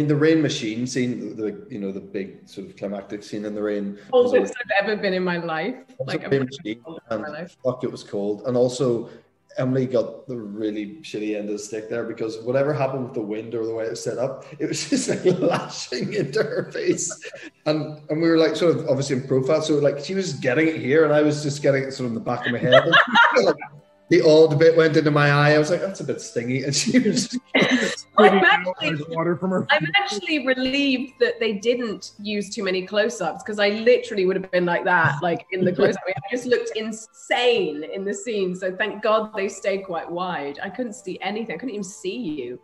mean, the rain machine scene, the, you know the big sort of climactic scene in the rain. Coldest I've ever been in my life. Like rain machine, and um, fuck, it was cold. And also, Emily got the really shitty end of the stick there because whatever happened with the wind or the way it was set up, it was just like lashing into her face. And and we were like sort of obviously in profile, so like she was getting it here, and I was just getting it sort of in the back of my head. the old bit went into my eye. I was like, that's a bit stingy. And she was I'm actually, water from her I'm actually relieved that they didn't use too many close-ups because I literally would have been like that, like in the close-up. I just looked insane in the scene. So thank God they stayed quite wide. I couldn't see anything. I couldn't even see you.